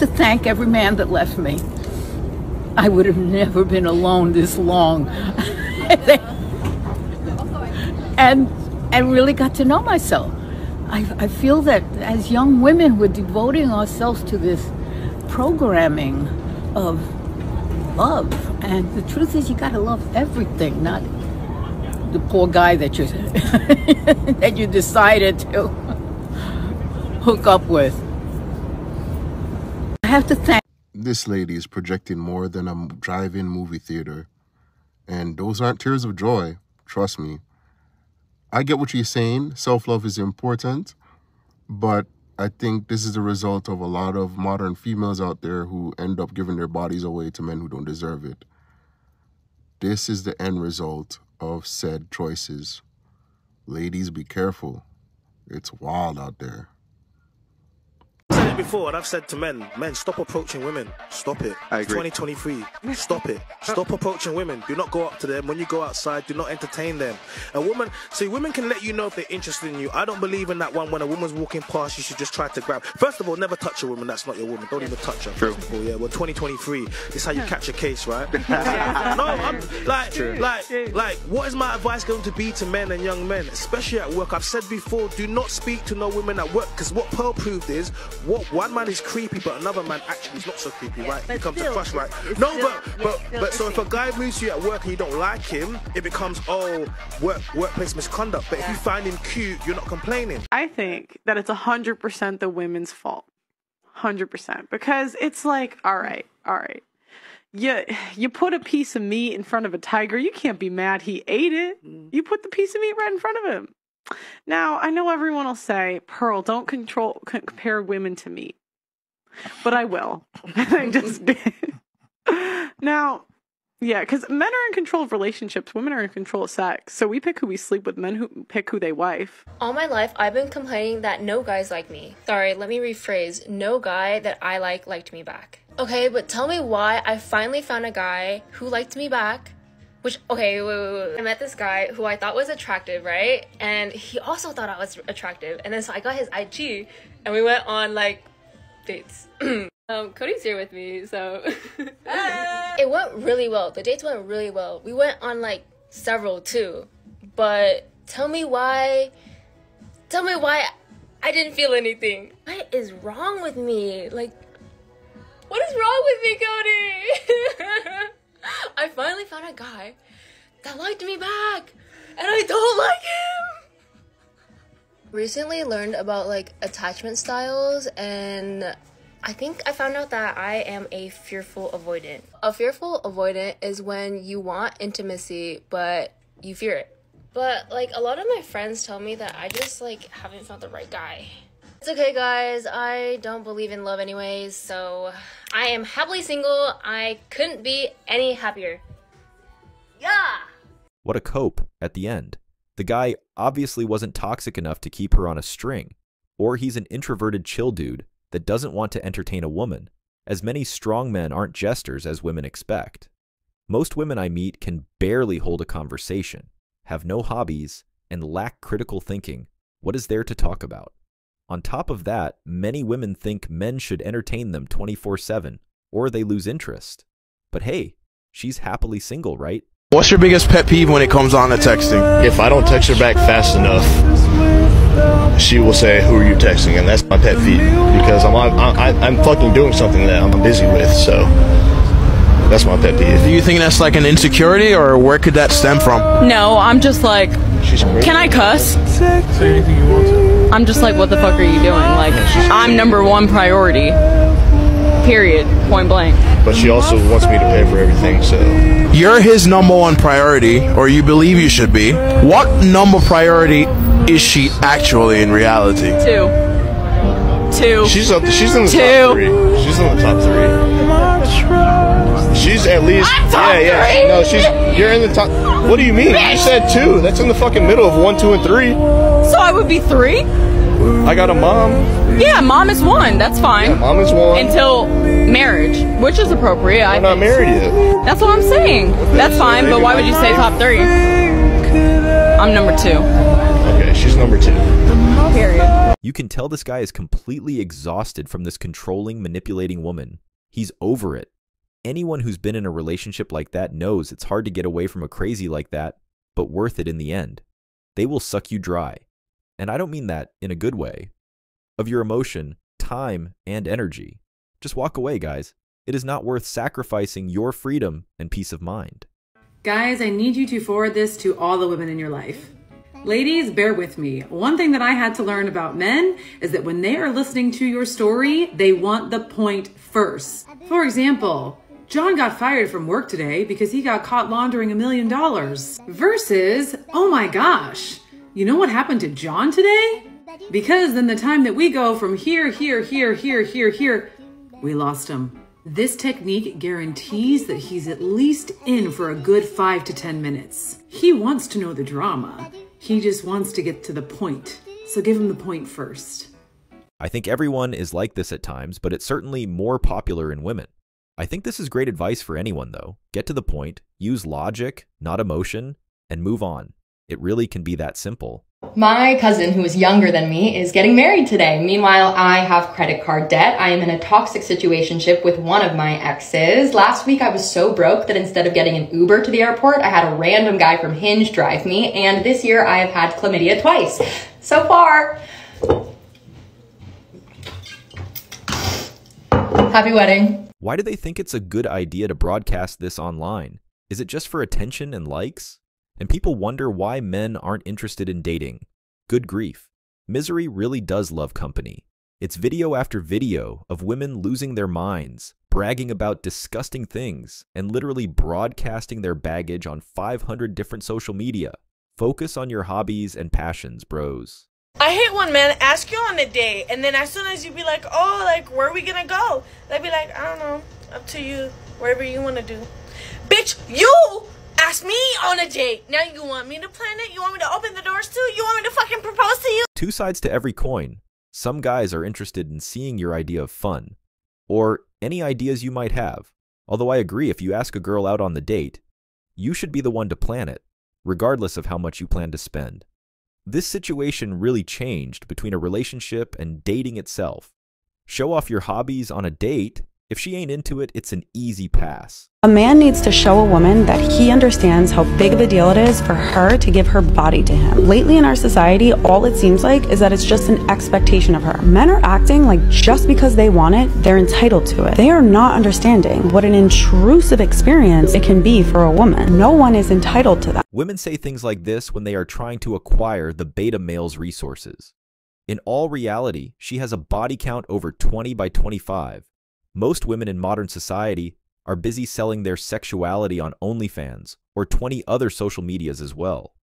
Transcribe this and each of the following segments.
to thank every man that left me. I would have never been alone this long. and and really got to know myself. I, I feel that as young women, we're devoting ourselves to this programming of love. And the truth is, you got to love everything, not the poor guy that you that you decided to hook up with. Have to thank. This lady is projecting more than a drive-in movie theater, and those aren't tears of joy. Trust me. I get what you're saying. Self-love is important, but I think this is the result of a lot of modern females out there who end up giving their bodies away to men who don't deserve it. This is the end result of said choices. Ladies, be careful. It's wild out there said it before, and I've said to men, men, stop approaching women. Stop it. I agree. 2023. Stop it. Stop approaching women. Do not go up to them. When you go outside, do not entertain them. A woman, see, women can let you know if they're interested in you. I don't believe in that one when a woman's walking past, you should just try to grab. First of all, never touch a woman. That's not your woman. Don't even touch her. True. All, yeah, well, 2023. This is how you catch a case, right? no, I'm like, True. like, like, what is my advice going to be to men and young men, especially at work? I've said before, do not speak to no women at work because what Pearl proved is what one man is creepy, but another man actually is not so creepy, right? But becomes still, a crush, right? No, still, but but but so if a guy moves you at work and you don't like him, it becomes oh work workplace misconduct. But yeah. if you find him cute, you're not complaining. I think that it's hundred percent the women's fault, hundred percent, because it's like all right, all right. You you put a piece of meat in front of a tiger, you can't be mad he ate it. Mm. You put the piece of meat right in front of him. Now, I know everyone will say, Pearl, don't control compare women to meat but I will. I just did. now, yeah, because men are in control of relationships, women are in control of sex. So we pick who we sleep with, men who pick who they wife. All my life, I've been complaining that no guys like me. Sorry, let me rephrase. No guy that I like liked me back. Okay, but tell me why I finally found a guy who liked me back. Which, okay, wait, wait, wait. I met this guy who I thought was attractive, right? And he also thought I was attractive. And then so I got his IG and we went on like dates. um, Cody's here with me, so it went really well. The dates went really well. We went on like several too, but tell me why. Tell me why I didn't feel anything. What is wrong with me? Like, what is wrong with me, Cody? I finally found a guy that liked me back, and I don't like him recently learned about like attachment styles and I think I found out that I am a fearful avoidant. A fearful avoidant is when you want intimacy but you fear it. But like a lot of my friends tell me that I just like haven't found the right guy. It's okay guys, I don't believe in love anyways, so I am happily single. I couldn't be any happier. Yeah! What a cope at the end. The guy obviously wasn't toxic enough to keep her on a string, or he's an introverted chill dude that doesn't want to entertain a woman, as many strong men aren't jesters as women expect. Most women I meet can barely hold a conversation, have no hobbies, and lack critical thinking. What is there to talk about? On top of that, many women think men should entertain them 24 7, or they lose interest. But hey, she's happily single, right? What's your biggest pet peeve when it comes on to texting? If I don't text her back fast enough, she will say, "Who are you texting?" And that's my pet peeve because I'm I'm, I'm fucking doing something that I'm busy with. So that's my pet peeve. Do you think that's like an insecurity, or where could that stem from? No, I'm just like, can I cuss? Say anything you want to. I'm just like, what the fuck are you doing? Like, I'm number one priority. Period. Point blank. But she also wants me to pay for everything, so. You're his number one priority, or you believe you should be. What number priority is she actually in reality? Two. Two. She's up. She's in the Two. top three. She's in the top three. She's at least. I'm top yeah, yeah. three. No, she's. You're in the top. What do you mean? You said two. That's in the fucking middle of one, two, and three. So I would be three? I got a mom. Yeah, mom is one. That's fine. Yeah, mom is one. Until marriage, which is appropriate. I'm not married yet. That's what I'm saying. That's fine, but why would you say top three? I'm number two. Okay, she's number two. Period. You can tell this guy is completely exhausted from this controlling, manipulating woman. He's over it. Anyone who's been in a relationship like that knows it's hard to get away from a crazy like that, but worth it in the end. They will suck you dry. And I don't mean that in a good way. Of your emotion, time, and energy. Just walk away, guys. It is not worth sacrificing your freedom and peace of mind. Guys, I need you to forward this to all the women in your life. Ladies, bear with me. One thing that I had to learn about men is that when they are listening to your story, they want the point first. For example, John got fired from work today because he got caught laundering a million dollars. Versus, oh my gosh, you know what happened to John today? Because then the time that we go from here, here, here, here, here, here, we lost him. This technique guarantees that he's at least in for a good five to 10 minutes. He wants to know the drama. He just wants to get to the point. So give him the point first. I think everyone is like this at times, but it's certainly more popular in women. I think this is great advice for anyone, though. Get to the point, use logic, not emotion, and move on. It really can be that simple. My cousin, who is younger than me, is getting married today. Meanwhile, I have credit card debt. I am in a toxic situationship with one of my exes. Last week, I was so broke that instead of getting an Uber to the airport, I had a random guy from Hinge drive me. And this year, I have had chlamydia twice. So far, happy wedding. Why do they think it's a good idea to broadcast this online? Is it just for attention and likes? And people wonder why men aren't interested in dating. Good grief. Misery really does love company. It's video after video of women losing their minds, bragging about disgusting things, and literally broadcasting their baggage on 500 different social media. Focus on your hobbies and passions, bros. I hate one man ask you on a date, and then as soon as you be like, "Oh, like where are we gonna go?" They'd be like, "I don't know, up to you, wherever you want to do." Bitch, you asked me on a date. Now you want me to plan it? You want me to open the doors too? You want me to fucking propose to you? Two sides to every coin. Some guys are interested in seeing your idea of fun, or any ideas you might have. Although I agree, if you ask a girl out on the date, you should be the one to plan it, regardless of how much you plan to spend. This situation really changed between a relationship and dating itself. Show off your hobbies on a date. If she ain't into it, it's an easy pass. A man needs to show a woman that he understands how big of a deal it is for her to give her body to him. Lately in our society, all it seems like is that it's just an expectation of her. Men are acting like just because they want it, they're entitled to it. They are not understanding what an intrusive experience it can be for a woman. No one is entitled to that. Women say things like this when they are trying to acquire the beta male's resources. In all reality, she has a body count over 20 by 25. Most women in modern society are busy selling their sexuality on OnlyFans or 20 other social medias as well.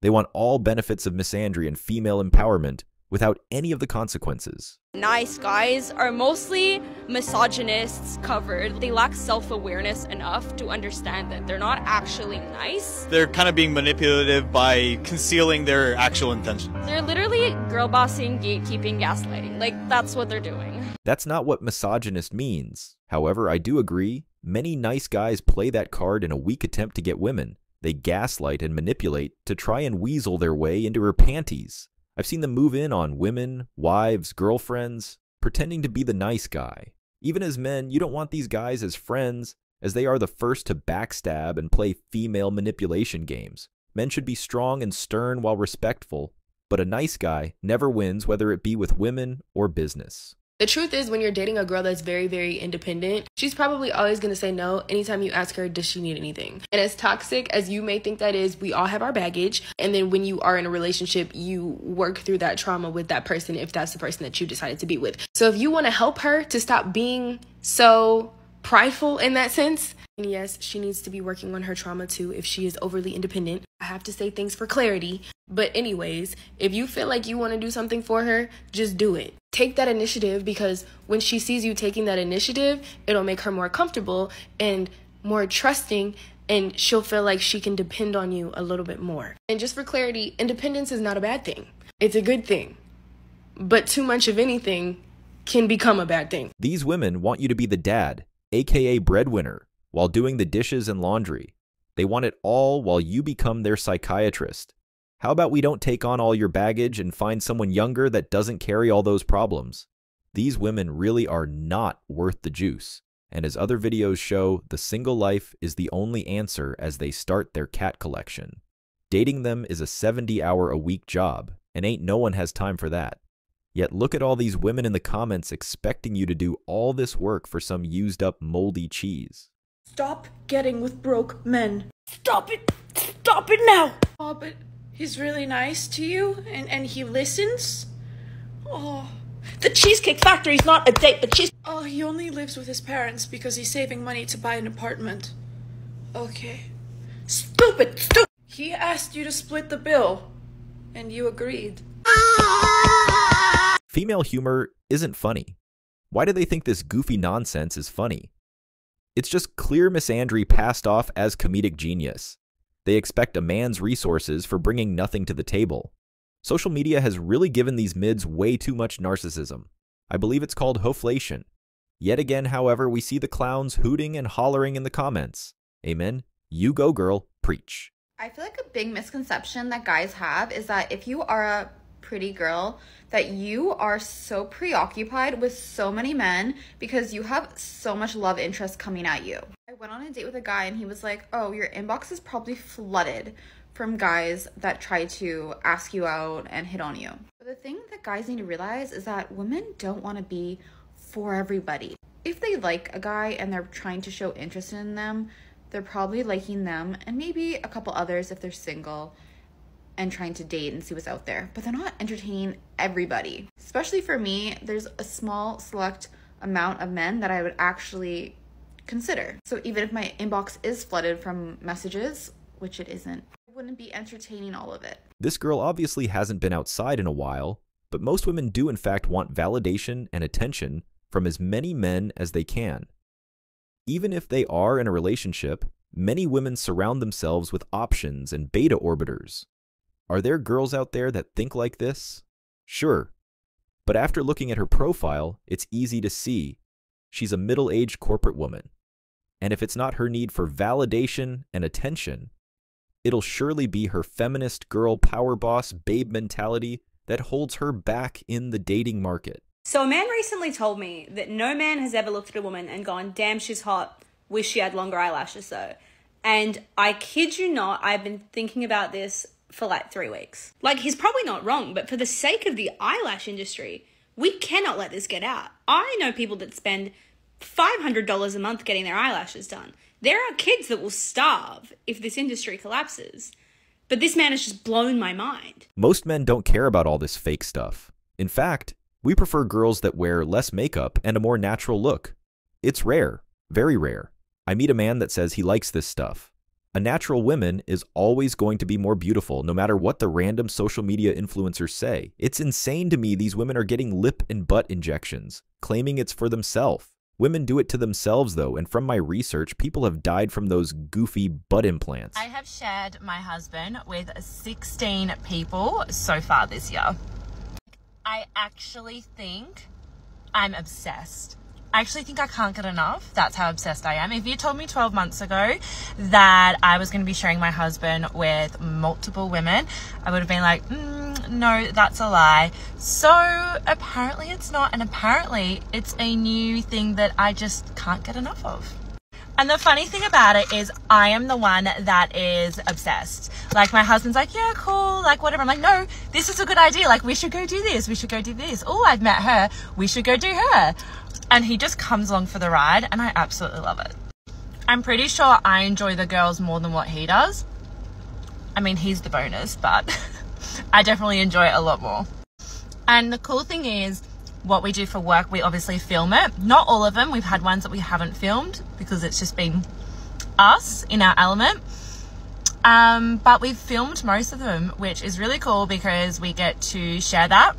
They want all benefits of misandry and female empowerment without any of the consequences. Nice guys are mostly misogynists covered. They lack self awareness enough to understand that they're not actually nice. They're kind of being manipulative by concealing their actual intentions. They're literally girl bossing, gatekeeping, gaslighting. Like, that's what they're doing. That's not what misogynist means. However, I do agree, many nice guys play that card in a weak attempt to get women. They gaslight and manipulate to try and weasel their way into her panties. I've seen them move in on women, wives, girlfriends, pretending to be the nice guy. Even as men, you don't want these guys as friends, as they are the first to backstab and play female manipulation games. Men should be strong and stern while respectful, but a nice guy never wins, whether it be with women or business. The truth is, when you're dating a girl that's very, very independent, she's probably always gonna say no anytime you ask her, does she need anything? And as toxic as you may think that is, we all have our baggage. And then when you are in a relationship, you work through that trauma with that person if that's the person that you decided to be with. So if you wanna help her to stop being so prideful in that sense, and yes, she needs to be working on her trauma too if she is overly independent. I have to say things for clarity. But, anyways, if you feel like you want to do something for her, just do it. Take that initiative because when she sees you taking that initiative, it'll make her more comfortable and more trusting, and she'll feel like she can depend on you a little bit more. And just for clarity, independence is not a bad thing, it's a good thing. But too much of anything can become a bad thing. These women want you to be the dad, aka breadwinner, while doing the dishes and laundry. They want it all while you become their psychiatrist. How about we don't take on all your baggage and find someone younger that doesn't carry all those problems? These women really are not worth the juice. And as other videos show, the single life is the only answer as they start their cat collection. Dating them is a 70 hour a week job, and ain't no one has time for that. Yet look at all these women in the comments expecting you to do all this work for some used up moldy cheese. Stop getting with broke men. Stop it! Stop it now! Stop but he's really nice to you and, and he listens? Oh. The Cheesecake Factory's not a date, but cheese. Oh, he only lives with his parents because he's saving money to buy an apartment. Okay. Stupid, stupid! He asked you to split the bill, and you agreed. Female humor isn't funny. Why do they think this goofy nonsense is funny? It's just clear misandry passed off as comedic genius. They expect a man's resources for bringing nothing to the table. Social media has really given these mids way too much narcissism. I believe it's called hoflation. Yet again, however, we see the clowns hooting and hollering in the comments. Amen. You go, girl. Preach. I feel like a big misconception that guys have is that if you are a pretty girl, that you are so preoccupied with so many men because you have so much love interest coming at you. I went on a date with a guy and he was like, Oh, your inbox is probably flooded from guys that try to ask you out and hit on you. But the thing that guys need to realize is that women don't want to be for everybody. If they like a guy and they're trying to show interest in them, they're probably liking them and maybe a couple others if they're single and trying to date and see what's out there. But they're not entertaining everybody. Especially for me, there's a small select amount of men that I would actually consider. So even if my inbox is flooded from messages, which it isn't, I wouldn't be entertaining all of it. This girl obviously hasn't been outside in a while, but most women do in fact want validation and attention from as many men as they can. Even if they are in a relationship, many women surround themselves with options and beta orbiters. Are there girls out there that think like this? Sure. But after looking at her profile, it's easy to see she's a middle aged corporate woman. And if it's not her need for validation and attention, it'll surely be her feminist girl power boss babe mentality that holds her back in the dating market. So, a man recently told me that no man has ever looked at a woman and gone, damn, she's hot, wish she had longer eyelashes though. And I kid you not, I've been thinking about this for like three weeks. Like, he's probably not wrong, but for the sake of the eyelash industry, we cannot let this get out. I know people that spend $500 a month getting their eyelashes done. There are kids that will starve if this industry collapses. But this man has just blown my mind. Most men don't care about all this fake stuff. In fact, we prefer girls that wear less makeup and a more natural look. It's rare, very rare. I meet a man that says he likes this stuff. A natural woman is always going to be more beautiful, no matter what the random social media influencers say. It's insane to me these women are getting lip and butt injections, claiming it's for themselves. Women do it to themselves, though, and from my research, people have died from those goofy butt implants. I have shared my husband with 16 people so far this year. I actually think I'm obsessed. I actually think I can't get enough. That's how obsessed I am. If you told me 12 months ago that I was going to be sharing my husband with multiple women, I would have been like, mm, no, that's a lie. So apparently it's not. And apparently it's a new thing that I just can't get enough of. And the funny thing about it is I am the one that is obsessed. Like my husband's like, yeah, cool, like whatever. I'm like, no, this is a good idea. Like we should go do this. We should go do this. Oh, I've met her. We should go do her and he just comes along for the ride and I absolutely love it. I'm pretty sure I enjoy the girls more than what he does. I mean, he's the bonus, but I definitely enjoy it a lot more. And the cool thing is, what we do for work, we obviously film it. Not all of them. We've had ones that we haven't filmed because it's just been us in our element. Um, but we've filmed most of them, which is really cool because we get to share that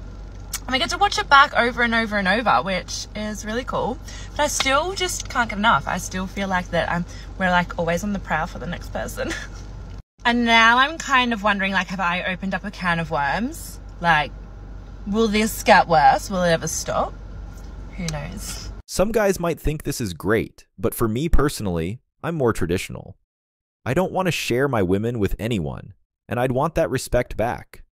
and we get to watch it back over and over and over, which is really cool. But I still just can't get enough. I still feel like that I'm we're like always on the prowl for the next person. and now I'm kind of wondering like have I opened up a can of worms? Like will this get worse? Will it ever stop? Who knows? Some guys might think this is great, but for me personally, I'm more traditional. I don't want to share my women with anyone. and I'd want that respect back.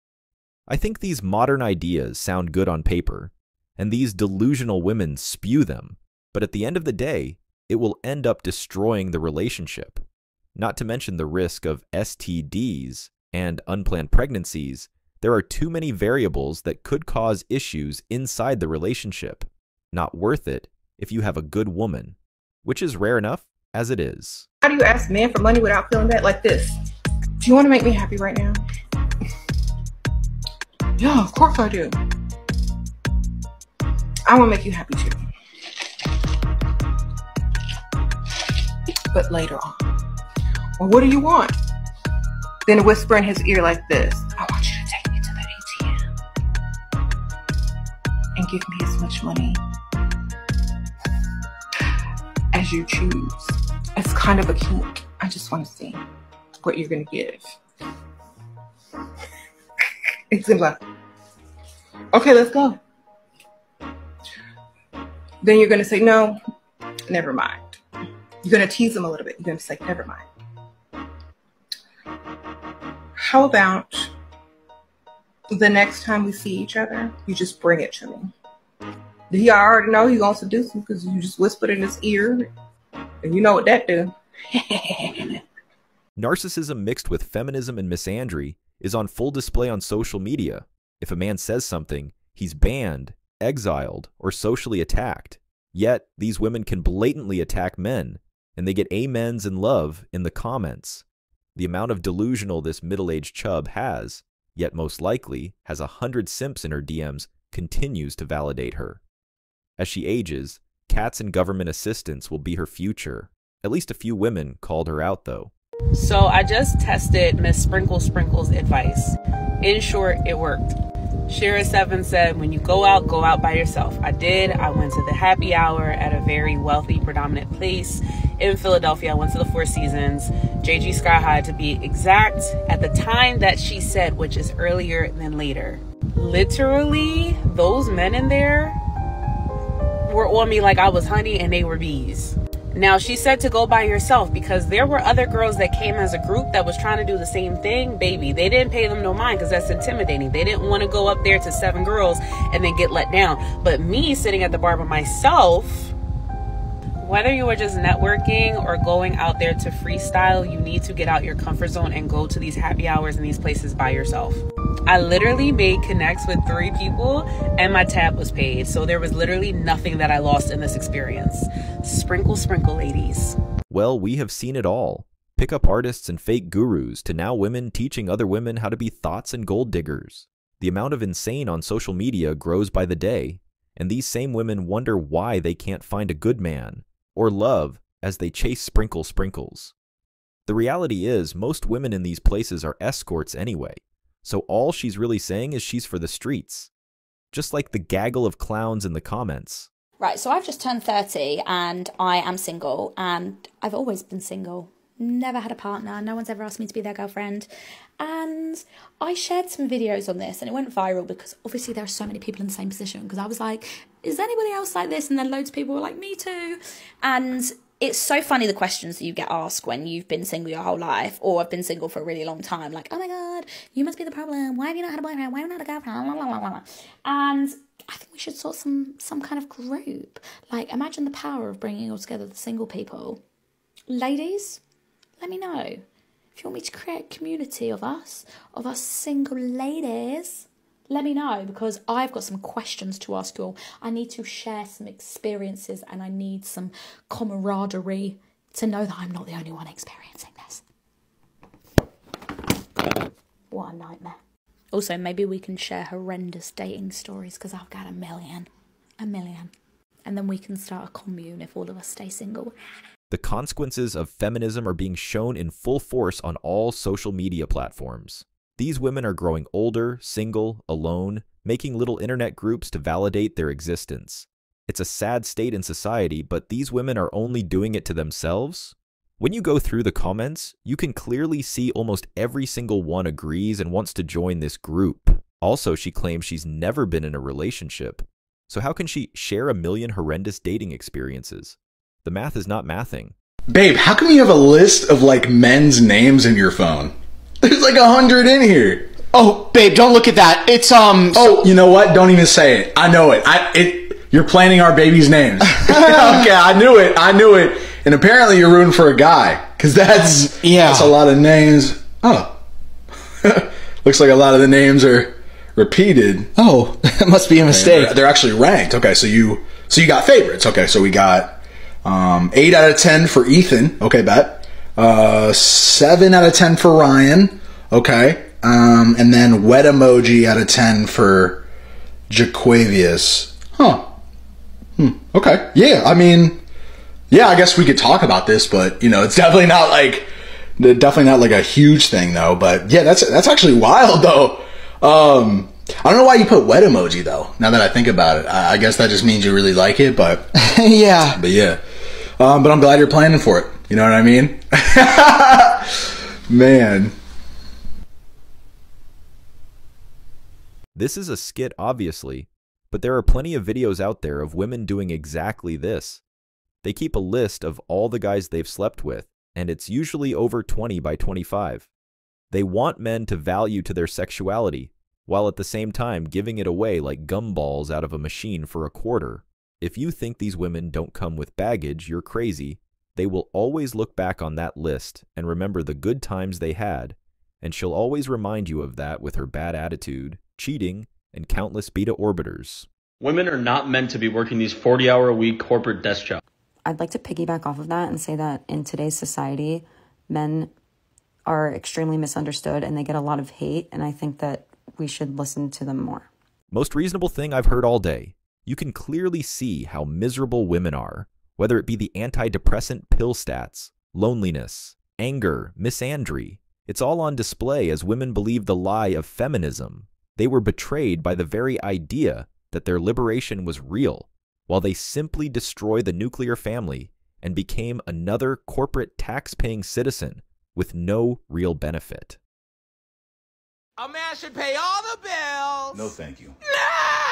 I think these modern ideas sound good on paper, and these delusional women spew them, but at the end of the day, it will end up destroying the relationship. Not to mention the risk of STDs and unplanned pregnancies, there are too many variables that could cause issues inside the relationship. Not worth it if you have a good woman, which is rare enough as it is. How do you ask men for money without feeling bad? Like this. Do you want to make me happy right now? Yeah, of course I do. I want to make you happy too. But later on. Well, what do you want? Then whisper in his ear like this. I want you to take me to the ATM and give me as much money as you choose. It's kind of a kink. I just want to see what you're going to give. It's like, okay, let's go. Then you're going to say, no, never mind. You're going to tease them a little bit. You're going to say, never mind. How about the next time we see each other, you just bring it to me? He already know he gonna seduce you because you just whispered in his ear, and you know what that do. Narcissism mixed with feminism and misandry is on full display on social media. If a man says something, he's banned, exiled, or socially attacked. Yet, these women can blatantly attack men, and they get amens and love in the comments. The amount of delusional this middle aged chub has, yet most likely has a hundred simps in her DMs, continues to validate her. As she ages, cats and government assistance will be her future. At least a few women called her out, though. So I just tested Miss Sprinkle Sprinkle's advice. In short, it worked. Shera Seven said, when you go out, go out by yourself. I did. I went to the happy hour at a very wealthy, predominant place in Philadelphia. I went to the Four Seasons, JG Sky High to be exact, at the time that she said, which is earlier than later. Literally, those men in there were on me like I was honey and they were bees. Now, she said to go by yourself because there were other girls that came as a group that was trying to do the same thing. Baby, they didn't pay them no mind because that's intimidating. They didn't want to go up there to seven girls and then get let down. But me sitting at the bar by myself, whether you are just networking or going out there to freestyle, you need to get out your comfort zone and go to these happy hours and these places by yourself. I literally made connects with three people and my tab was paid. So there was literally nothing that I lost in this experience. Sprinkle, sprinkle, ladies. Well, we have seen it all. Pickup artists and fake gurus to now women teaching other women how to be thoughts and gold diggers. The amount of insane on social media grows by the day, and these same women wonder why they can't find a good man or love as they chase sprinkle sprinkles. The reality is, most women in these places are escorts anyway, so all she's really saying is she's for the streets. Just like the gaggle of clowns in the comments. Right, so I've just turned 30 and I am single, and I've always been single. Never had a partner, no one's ever asked me to be their girlfriend. And I shared some videos on this and it went viral because obviously there are so many people in the same position. Because I was like, is anybody else like this? And then loads of people were like, me too. And it's so funny the questions that you get asked when you've been single your whole life or have been single for a really long time. Like, oh my God, you must be the problem. Why have you not had a boyfriend? Why have you not had a girlfriend? And I think we should sort some some kind of group. Like, imagine the power of bringing all together the single people. Ladies, let me know if you want me to create a community of us, of us single ladies. Let me know because I've got some questions to ask you all. I need to share some experiences and I need some camaraderie to know that I'm not the only one experiencing this. What a nightmare. Also, maybe we can share horrendous dating stories because I've got a million. A million. And then we can start a commune if all of us stay single. The consequences of feminism are being shown in full force on all social media platforms. These women are growing older, single, alone, making little internet groups to validate their existence. It's a sad state in society, but these women are only doing it to themselves. When you go through the comments, you can clearly see almost every single one agrees and wants to join this group. Also, she claims she's never been in a relationship. So, how can she share a million horrendous dating experiences? The math is not mathing. Babe, how come you have a list of like men's names in your phone? There's like a hundred in here. Oh, babe, don't look at that. It's um. Oh, you know what? Don't even say it. I know it. I it. You're planning our baby's names. okay, I knew it. I knew it. And apparently, you're rooting for a guy because that's Yeah. That's a lot of names. Oh, looks like a lot of the names are repeated. Oh, that must be a mistake. They're, they're actually ranked. Okay, so you so you got favorites. Okay, so we got um, eight out of ten for Ethan. Okay, bet. Uh, seven out of ten for Ryan. Okay, um, and then wet emoji out of ten for Jaquavius. Huh. Hmm. Okay. Yeah. I mean, yeah. I guess we could talk about this, but you know, it's definitely not like definitely not like a huge thing though. But yeah, that's that's actually wild though. Um, I don't know why you put wet emoji though. Now that I think about it, I, I guess that just means you really like it. But yeah, but yeah. Um, but I'm glad you're planning for it. You know what I mean? Man. This is a skit, obviously, but there are plenty of videos out there of women doing exactly this. They keep a list of all the guys they've slept with, and it's usually over 20 by 25. They want men to value to their sexuality, while at the same time giving it away like gumballs out of a machine for a quarter. If you think these women don't come with baggage, you're crazy. They will always look back on that list and remember the good times they had, and she'll always remind you of that with her bad attitude, cheating, and countless beta orbiters. Women are not meant to be working these 40 hour a week corporate desk jobs. I'd like to piggyback off of that and say that in today's society, men are extremely misunderstood and they get a lot of hate, and I think that we should listen to them more. Most reasonable thing I've heard all day. You can clearly see how miserable women are, whether it be the antidepressant pill stats, loneliness, anger, misandry. It's all on display as women believe the lie of feminism. They were betrayed by the very idea that their liberation was real, while they simply destroy the nuclear family and became another corporate tax paying citizen with no real benefit. A man should pay all the bills. No, thank you. No!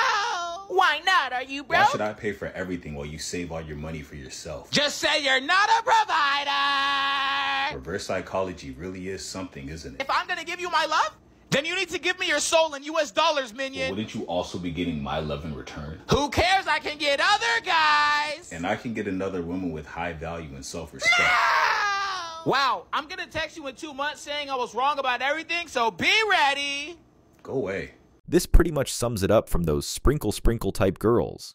Why not? Are you broke? Why should I pay for everything while you save all your money for yourself? Just say you're not a provider. Reverse psychology really is something, isn't it? If I'm gonna give you my love, then you need to give me your soul in U.S. dollars, minion. Wouldn't you also be getting my love in return? Who cares? I can get other guys. And I can get another woman with high value and self-respect. No! Wow, I'm gonna text you in two months saying I was wrong about everything, so be ready. Go away. This pretty much sums it up from those sprinkle sprinkle type girls.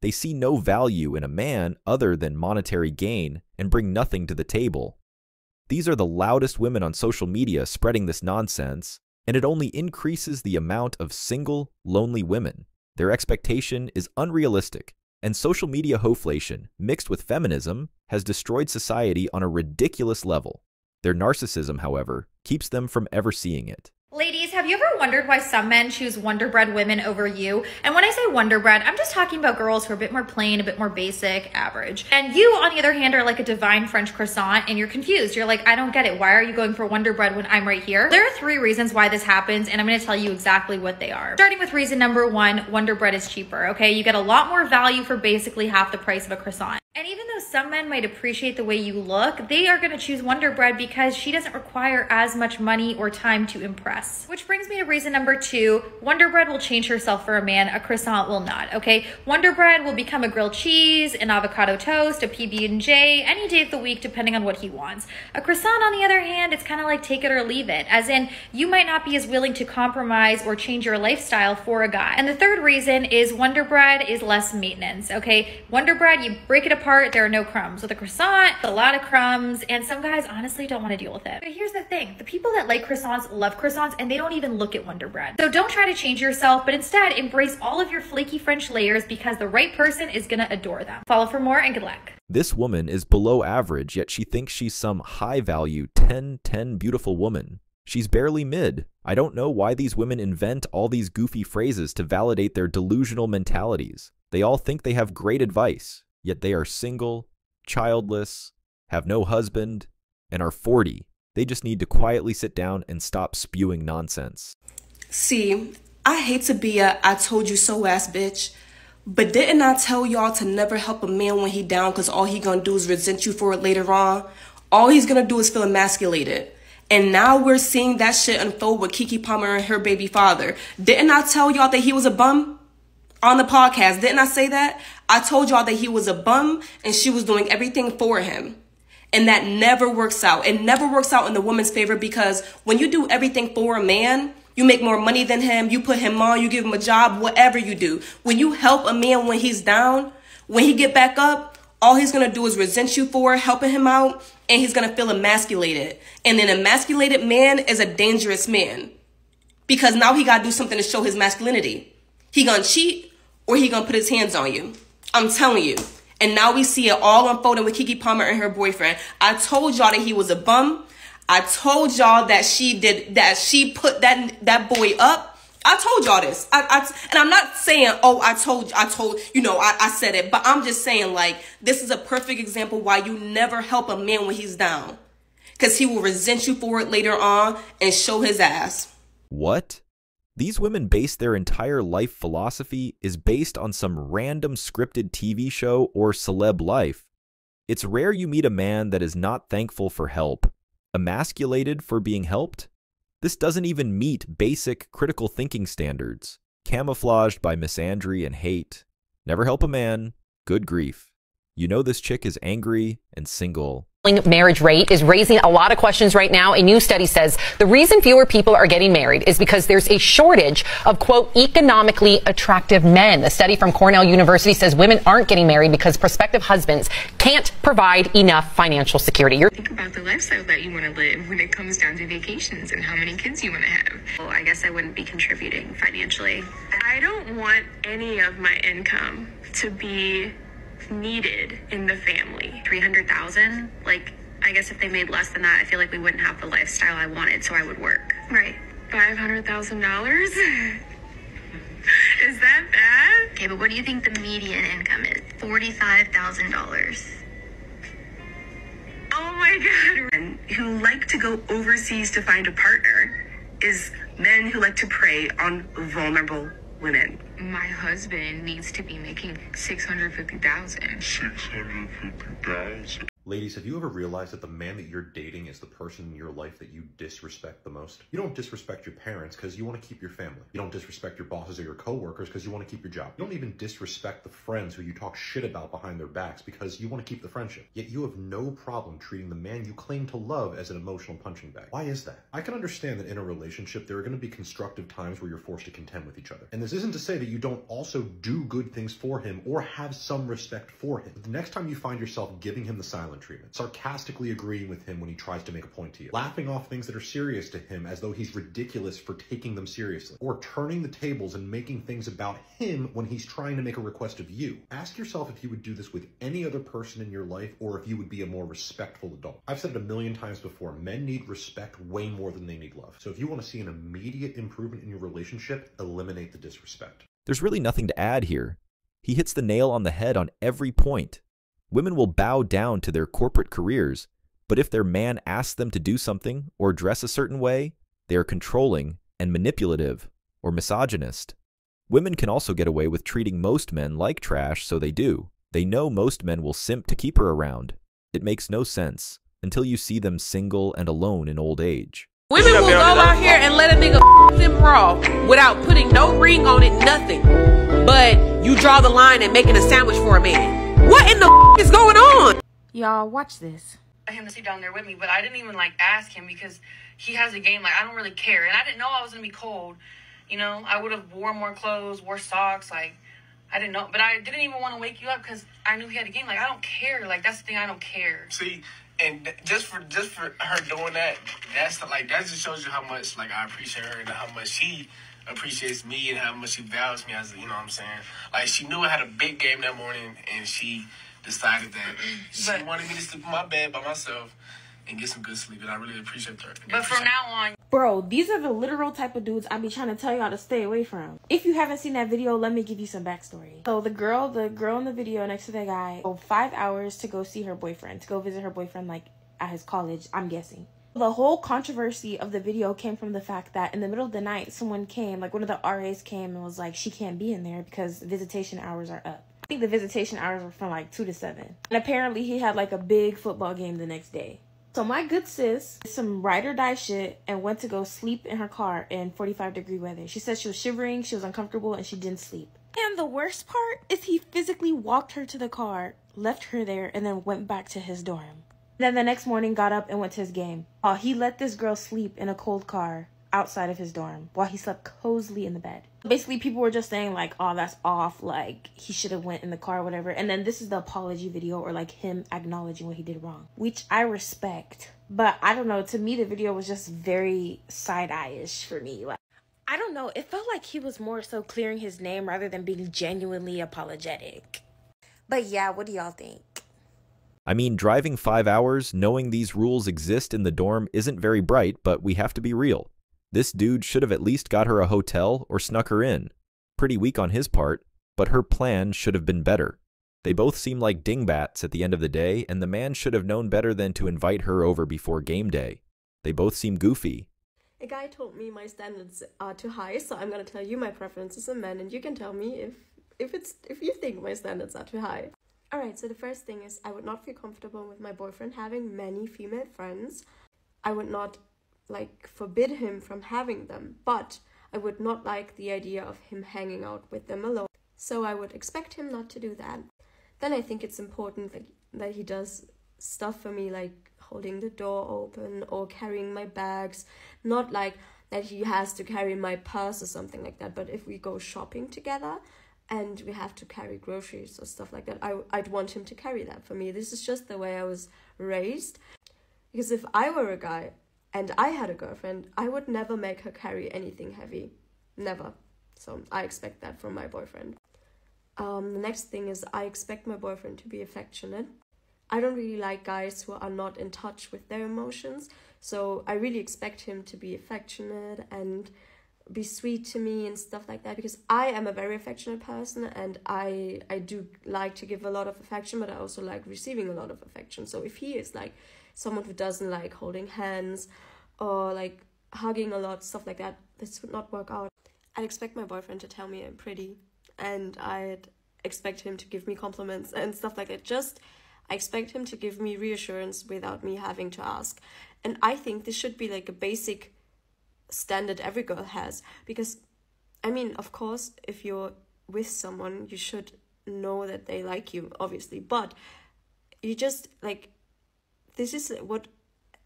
They see no value in a man other than monetary gain and bring nothing to the table. These are the loudest women on social media spreading this nonsense, and it only increases the amount of single, lonely women. Their expectation is unrealistic, and social media hoflation, mixed with feminism, has destroyed society on a ridiculous level. Their narcissism, however, keeps them from ever seeing it. Ladies, have you ever wondered why some men choose Wonder Bread women over you? And when I say Wonder Bread, I'm just talking about girls who are a bit more plain, a bit more basic, average. And you, on the other hand, are like a divine French croissant and you're confused. You're like, I don't get it. Why are you going for Wonder Bread when I'm right here? There are three reasons why this happens, and I'm gonna tell you exactly what they are. Starting with reason number one Wonder Bread is cheaper, okay? You get a lot more value for basically half the price of a croissant. And even though some men might appreciate the way you look, they are gonna choose Wonder Bread because she doesn't require as much money or time to impress. Which brings me to reason number two Wonder Bread will change herself for a man, a croissant will not, okay? Wonder Bread will become a grilled cheese, an avocado toast, a PB&J, any day of the week depending on what he wants. A croissant, on the other hand, it's kind of like take it or leave it, as in you might not be as willing to compromise or change your lifestyle for a guy. And the third reason is Wonder Bread is less maintenance, okay? Wonder Bread, you break it apart, there are no crumbs. With a croissant, a lot of crumbs, and some guys honestly don't want to deal with it. But here's the thing the people that like croissants love croissants and they don't even look at Wonder Bread. So don't try to change yourself, but instead embrace all of your flaky French layers because the right person is gonna adore them. Follow for more and good luck. This woman is below average, yet she thinks she's some high value 10 10 beautiful woman. She's barely mid. I don't know why these women invent all these goofy phrases to validate their delusional mentalities. They all think they have great advice, yet they are single, childless, have no husband, and are 40. They just need to quietly sit down and stop spewing nonsense. See, I hate to be a I told you so ass bitch, but didn't I tell y'all to never help a man when he down because all he gonna do is resent you for it later on? All he's gonna do is feel emasculated. And now we're seeing that shit unfold with Keke Palmer and her baby father. Didn't I tell y'all that he was a bum on the podcast? Didn't I say that? I told y'all that he was a bum and she was doing everything for him. And that never works out. It never works out in the woman's favor because when you do everything for a man, you make more money than him, you put him on, you give him a job, whatever you do. When you help a man when he's down, when he get back up, all he's gonna do is resent you for helping him out, and he's gonna feel emasculated. And an emasculated man is a dangerous man. Because now he gotta do something to show his masculinity. He gonna cheat or he gonna put his hands on you. I'm telling you. And now we see it all unfolding with Keke Palmer and her boyfriend. I told y'all that he was a bum. I told y'all that she did that she put that that boy up. I told y'all this. I, I and I'm not saying, oh, I told I told you know I, I said it, but I'm just saying like this is a perfect example why you never help a man when he's down, because he will resent you for it later on and show his ass. What? These women base their entire life philosophy is based on some random scripted TV show or celeb life. It's rare you meet a man that is not thankful for help, emasculated for being helped. This doesn't even meet basic critical thinking standards, camouflaged by misandry and hate. Never help a man, good grief. You know this chick is angry and single marriage rate is raising a lot of questions right now. A new study says the reason fewer people are getting married is because there's a shortage of, quote, economically attractive men. A study from Cornell University says women aren't getting married because prospective husbands can't provide enough financial security. You're Think about the lifestyle that you want to live when it comes down to vacations and how many kids you want to have. Well, I guess I wouldn't be contributing financially. I don't want any of my income to be needed in the family. 300,000, like I guess if they made less than that, I feel like we wouldn't have the lifestyle I wanted, so I would work. Right. $500,000? is that bad? Okay, but what do you think the median income is? $45,000. Oh my god. Men who like to go overseas to find a partner is men who like to prey on vulnerable women. My husband needs to be making 650,000. 650,000. Ladies, have you ever realized that the man that you're dating is the person in your life that you disrespect the most? You don't disrespect your parents because you want to keep your family. You don't disrespect your bosses or your coworkers because you want to keep your job. You don't even disrespect the friends who you talk shit about behind their backs because you want to keep the friendship. Yet you have no problem treating the man you claim to love as an emotional punching bag. Why is that? I can understand that in a relationship there are going to be constructive times where you're forced to contend with each other. And this isn't to say that you don't also do good things for him or have some respect for him. But the next time you find yourself giving him the silent treatment, sarcastically agreeing with him when he tries to make a point to you, laughing off things that are serious to him as though he's ridiculous for taking them seriously, or turning the tables and making things about him when he's trying to make a request of you. Ask yourself if you would do this with any other person in your life or if you would be a more respectful adult. I've said it a million times before, men need respect way more than they need love. So if you want to see an immediate improvement in your relationship, eliminate the disrespect. There's really nothing to add here. He hits the nail on the head on every point. Women will bow down to their corporate careers, but if their man asks them to do something or dress a certain way, they are controlling and manipulative or misogynist. Women can also get away with treating most men like trash, so they do. They know most men will simp to keep her around. It makes no sense until you see them single and alone in old age. Women will go out here and let a nigga f- them raw without putting no ring on it, nothing. But you draw the line at making a sandwich for a man. What in the f- is going on? Y'all, watch this. I had him to sit down there with me, but I didn't even like ask him because he has a game. Like I don't really care, and I didn't know I was gonna be cold. You know, I would have wore more clothes, wore socks. Like I didn't know, but I didn't even want to wake you up because I knew he had a game. Like I don't care. Like that's the thing. I don't care. See, and just for just for her doing that, that's the, like that just shows you how much like I appreciate her and how much she appreciates me and how much she values me as a, you know what I'm saying. Like she knew I had a big game that morning, and she decided that she But- wanted me to sleep in my bed by myself and get some good sleep, and I really appreciate her. But from now on, Bro, these are the literal type of dudes I be trying to tell y'all to stay away from. If you haven't seen that video, let me give you some backstory. So the girl, the girl in the video next to the guy, oh, five hours to go see her boyfriend, to go visit her boyfriend like at his college, I'm guessing. The whole controversy of the video came from the fact that in the middle of the night, someone came, like one of the RAs came and was like, she can't be in there because visitation hours are up. I think the visitation hours were from like 2 to 7. And apparently he had like a big football game the next day. So my good sis did some ride or die shit and went to go sleep in her car in 45 degree weather. She said she was shivering, she was uncomfortable, and she didn't sleep. And the worst part is he physically walked her to the car, left her there, and then went back to his dorm. Then the next morning got up and went to his game. Oh, he let this girl sleep in a cold car outside of his dorm while he slept cozily in the bed. Basically, people were just saying like, "Oh, that's off. Like he should have went in the car, whatever." And then this is the apology video, or like him acknowledging what he did wrong, which I respect. But I don't know. To me, the video was just very side eye-ish for me. Like, I don't know. It felt like he was more so clearing his name rather than being genuinely apologetic. But yeah, what do y'all think? I mean, driving five hours, knowing these rules exist in the dorm isn't very bright, but we have to be real. This dude should have at least got her a hotel or snuck her in. Pretty weak on his part, but her plan should have been better. They both seem like dingbats at the end of the day, and the man should have known better than to invite her over before game day. They both seem goofy. A guy told me my standards are too high, so I'm gonna tell you my preferences as a man, and you can tell me if if it's if you think my standards are too high. Alright, so the first thing is I would not feel comfortable with my boyfriend having many female friends. I would not like forbid him from having them, but I would not like the idea of him hanging out with them alone. So I would expect him not to do that. Then I think it's important that, that he does stuff for me like holding the door open or carrying my bags, not like that he has to carry my purse or something like that, but if we go shopping together, and we have to carry groceries or stuff like that. I, I'd want him to carry that for me. This is just the way I was raised. Because if I were a guy and I had a girlfriend, I would never make her carry anything heavy. Never. So I expect that from my boyfriend. Um, the next thing is I expect my boyfriend to be affectionate. I don't really like guys who are not in touch with their emotions. So I really expect him to be affectionate and be sweet to me and stuff like that because I am a very affectionate person and I I do like to give a lot of affection but I also like receiving a lot of affection. So if he is like someone who doesn't like holding hands or like hugging a lot stuff like that, this would not work out. I'd expect my boyfriend to tell me I'm pretty and I'd expect him to give me compliments and stuff like that. Just I expect him to give me reassurance without me having to ask. And I think this should be like a basic standard every girl has because i mean of course if you're with someone you should know that they like you obviously but you just like this is what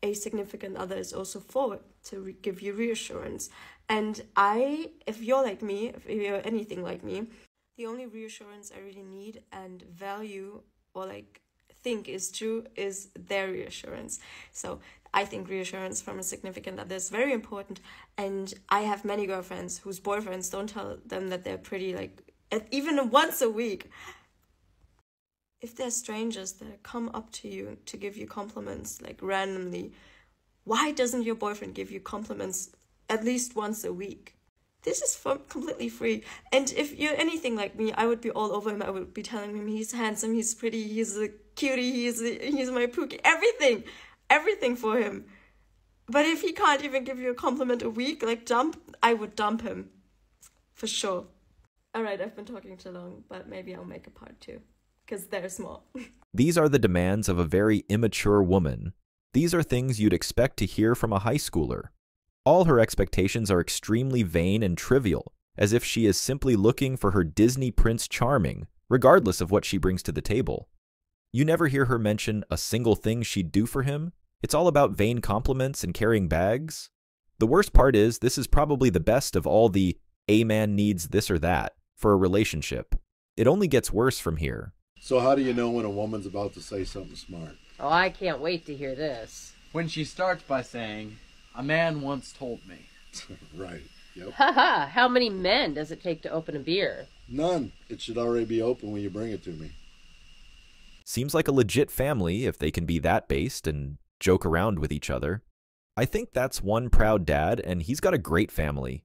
a significant other is also for to give you reassurance. And i if you're like me if you're anything like me the only reassurance i really need and value or like think is true is their reassurance so I think reassurance from a significant other is very important. And I have many girlfriends whose boyfriends don't tell them that they're pretty, like, even once a week. If they're strangers that come up to you to give you compliments, like randomly, why doesn't your boyfriend give you compliments at least once a week? This is completely free. And if you're anything like me, I would be all over him. I would be telling him he's handsome, he's pretty, he's a cutie, he's a, he's my pookie, everything everything for him. But if he can't even give you a compliment a week, like dump, I would dump him. For sure. Alright, I've been talking too long, but maybe I'll make a part two. Because they're small. These are the demands of a very immature woman. These are things you'd expect to hear from a high schooler. All her expectations are extremely vain and trivial, as if she is simply looking for her Disney Prince Charming, regardless of what she brings to the table. You never hear her mention a single thing she'd do for him, it's all about vain compliments and carrying bags. The worst part is, this is probably the best of all the a man needs this or that for a relationship. It only gets worse from here. So, how do you know when a woman's about to say something smart? Oh, I can't wait to hear this. When she starts by saying, A man once told me. right. Yep. Haha, how many men does it take to open a beer? None. It should already be open when you bring it to me. Seems like a legit family if they can be that based and joke around with each other. I think that's one proud dad, and he's got a great family.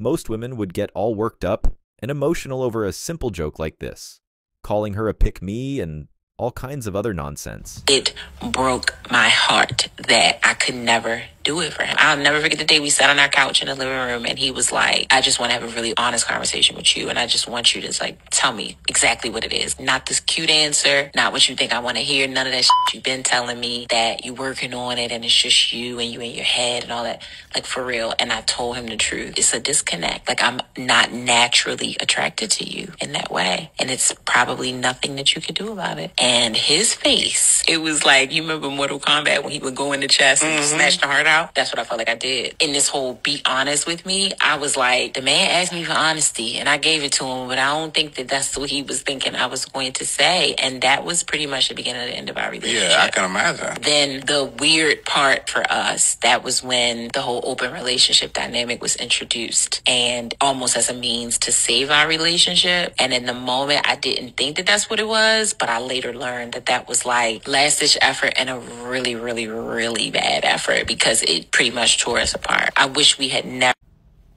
Most women would get all worked up and emotional over a simple joke like this, calling her a pick me and all kinds of other nonsense. It broke my heart that I could never do it for him. I'll never forget the day we sat on our couch in the living room and he was like, I just want to have a really honest conversation with you. And I just want you to like tell me exactly what it is. Not this cute answer, not what you think I want to hear. None of that shit you've been telling me that you're working on it and it's just you and you in your head and all that. Like for real. And I told him the truth. It's a disconnect. Like I'm not naturally attracted to you in that way. And it's probably nothing that you could do about it. And his face, it was like, you remember Mortal Kombat when he would go in the chest and Mhm. snatch the heart out? That's what I felt like I did. In this whole be honest with me, I was like, the man asked me for honesty and I gave it to him, but I don't think that that's what he was thinking I was going to say. And that was pretty much the beginning of the end of our relationship. Yeah, I can imagine. Then the weird part for us, that was when the whole open relationship dynamic was introduced and almost as a means to save our relationship. And in the moment, I didn't think that that's what it was, but I later learned that that was like last ditch effort and a really, really, really bad effort because it pretty much tore us apart. I wish we had never.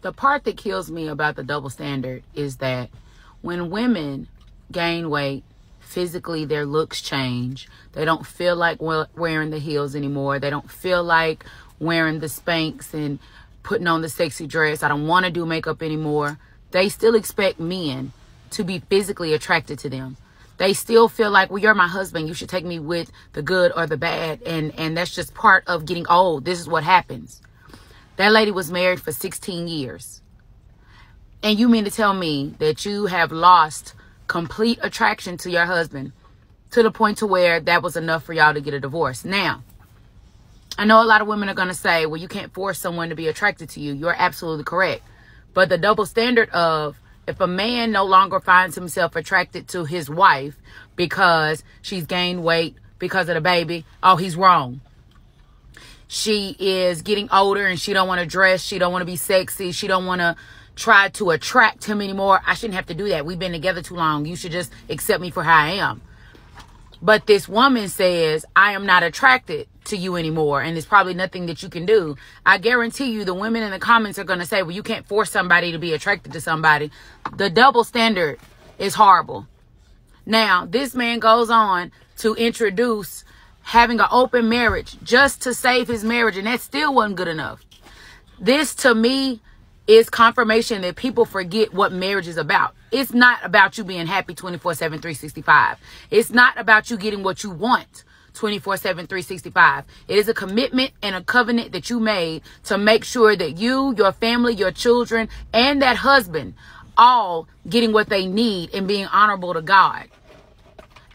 The part that kills me about the double standard is that when women gain weight, physically their looks change. They don't feel like wearing the heels anymore. They don't feel like wearing the Spanx and putting on the sexy dress. I don't want to do makeup anymore. They still expect men to be physically attracted to them. They still feel like, well, you're my husband. You should take me with the good or the bad. And, and that's just part of getting old. This is what happens. That lady was married for 16 years. And you mean to tell me that you have lost complete attraction to your husband to the point to where that was enough for y'all to get a divorce. Now, I know a lot of women are going to say, well, you can't force someone to be attracted to you. You're absolutely correct. But the double standard of if a man no longer finds himself attracted to his wife because she's gained weight because of the baby, oh, he's wrong. She is getting older and she don't want to dress, she don't want to be sexy, she don't want to try to attract him anymore. I shouldn't have to do that. We've been together too long. You should just accept me for how I am. But this woman says, I am not attracted to you anymore, and there's probably nothing that you can do. I guarantee you, the women in the comments are going to say, Well, you can't force somebody to be attracted to somebody. The double standard is horrible. Now, this man goes on to introduce having an open marriage just to save his marriage, and that still wasn't good enough. This to me is confirmation that people forget what marriage is about. It's not about you being happy 24 7, 365. It's not about you getting what you want 24 7, 365. It is a commitment and a covenant that you made to make sure that you, your family, your children, and that husband all getting what they need and being honorable to God.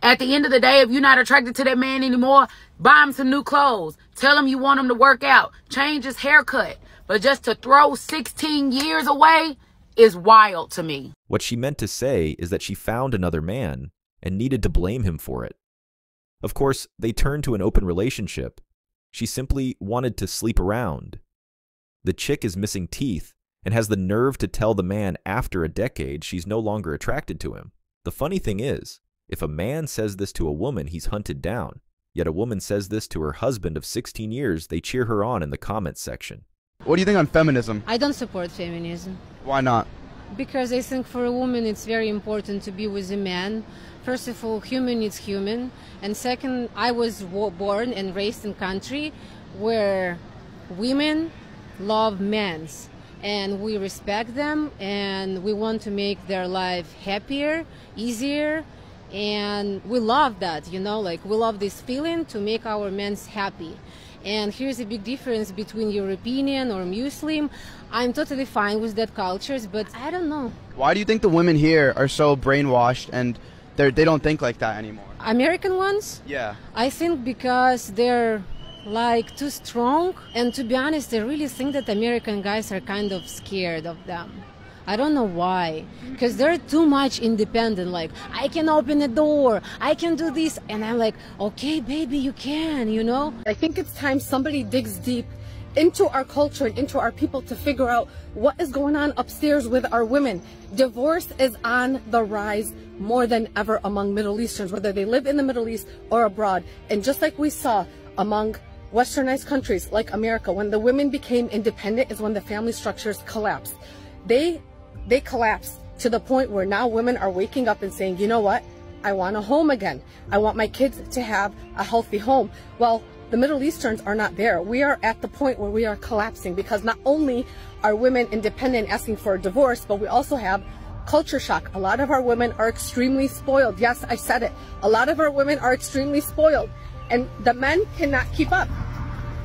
At the end of the day, if you're not attracted to that man anymore, buy him some new clothes. Tell him you want him to work out. Change his haircut. But just to throw 16 years away is wild to me. What she meant to say is that she found another man and needed to blame him for it. Of course, they turned to an open relationship. She simply wanted to sleep around. The chick is missing teeth and has the nerve to tell the man after a decade she's no longer attracted to him. The funny thing is, if a man says this to a woman, he's hunted down. Yet a woman says this to her husband of 16 years, they cheer her on in the comments section. What do you think on feminism? I don't support feminism Why not? because I think for a woman it's very important to be with a man. First of all, human is human, and second, I was born and raised in country where women love men and we respect them and we want to make their life happier, easier, and we love that, you know, like we love this feeling to make our men happy. And here's a big difference between European or Muslim. I'm totally fine with that cultures, but I don't know. Why do you think the women here are so brainwashed and they they don't think like that anymore? American ones? Yeah. I think because they're like too strong, and to be honest, I really think that American guys are kind of scared of them. I don't know why, because they're too much independent. Like, I can open a door, I can do this, and I'm like, okay, baby, you can, you know? I think it's time somebody digs deep into our culture and into our people to figure out what is going on upstairs with our women. Divorce is on the rise more than ever among Middle Easterns, whether they live in the Middle East or abroad. And just like we saw among westernized countries like America, when the women became independent is when the family structures collapsed. They they collapsed to the point where now women are waking up and saying, you know what? I want a home again. I want my kids to have a healthy home. Well, the Middle Easterns are not there. We are at the point where we are collapsing because not only are women independent asking for a divorce, but we also have culture shock. A lot of our women are extremely spoiled. Yes, I said it. A lot of our women are extremely spoiled and the men cannot keep up.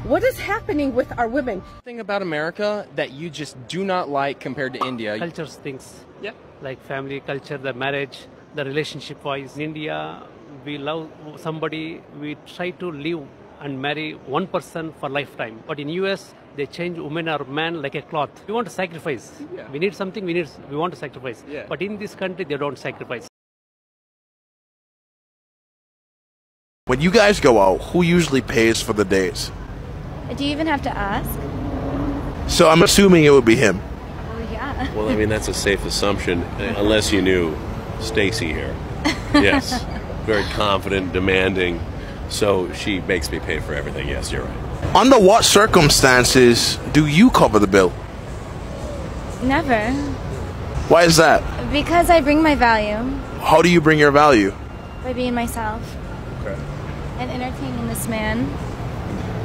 What is happening with our women? Thing about America that you just do not like compared to India. Culture things. Yeah. Like family culture, the marriage, the relationship wise. In India, we love somebody, we try to live and marry one person for lifetime. But in US, they change woman or man like a cloth. We want to sacrifice. Yeah. We need something, we need we want to sacrifice. Yeah. But in this country, they don't sacrifice. When you guys go out, who usually pays for the dates? Do you even have to ask? So I'm assuming it would be him. Oh, yeah. Well, I mean, that's a safe assumption, uh, unless you knew Stacy here. Yes. Very confident, demanding. So she makes me pay for everything. Yes, you're right. Under what circumstances do you cover the bill? Never. Why is that? Because I bring my value How do you bring your value? by being myself Okay. and entertaining this man.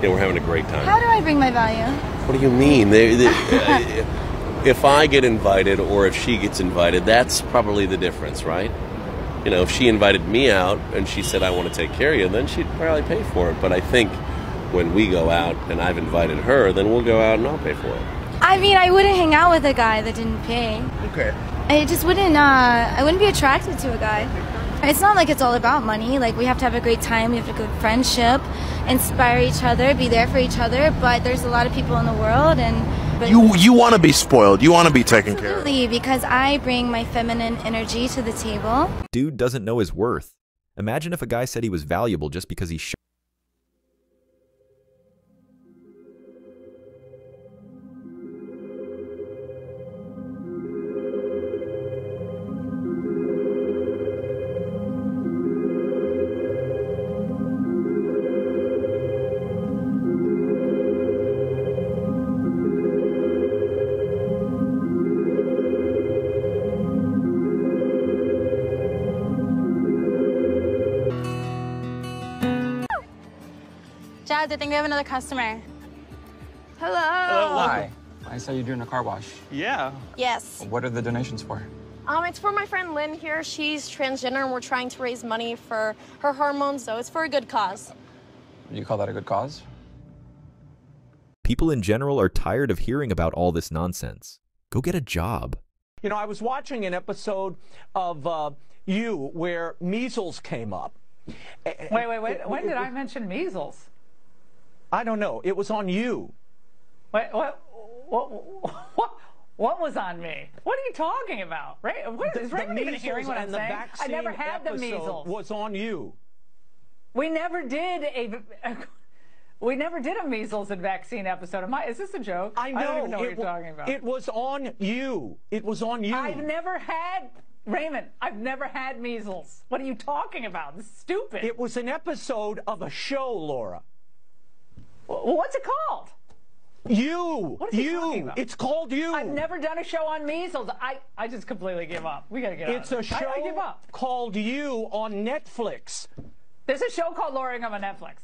Yeah, we're having a great time. How do I bring my value? What do you mean? They, they, if I get invited or if she gets invited, that's probably the difference, right? You know, if she invited me out and she said, I want to take care of you, then she'd probably pay for it. But I think when we go out and I've invited her, then we'll go out and I'll pay for it. I mean, I wouldn't hang out with a guy that didn't pay. Okay. I just wouldn't. Uh, I wouldn't be attracted to a guy. It's not like it's all about money. Like we have to have a great time. We have a good friendship, inspire each other, be there for each other. But there's a lot of people in the world, and but You you want to be spoiled. You want to be taken care of. absolutely because I bring my feminine energy to the table. Dude doesn't know his worth. Imagine if a guy said he was valuable just because he sh- have another customer. Hello. Hi. I saw you doing a car wash. Yeah. Yes. What are the donations for? Um, it's for my friend Lynn here. She's transgender, and we're trying to raise money for her hormones, so it's for a good cause. You call that a good cause? People in general are tired of hearing about all this nonsense. Go get a job. You know, I was watching an episode of uh, You where measles came up. Wait, wait, wait. When did I mention measles? I don't know. It was on You. Wait, what? What? What? What was on me? What are you talking about? Right? What, The- is the even hearing what I'm the saying? I never had the measles. Was on You. We never did a. We never did a measles and vaccine episode. Am I? Is this a joke? I know. I don't even know what you're talking about. It was on You. It was on You. I've never had Raymond. I've never had measles. What are you talking about? This is stupid. It was an episode of a show, Laura. Well, what's it called? You. What is he you. talking about? It's called You. I've never done a show on measles. I, I just completely give up. We gotta get out It's of a this. I- show I, give up. called You on Netflix. There's a show called Loring on Netflix.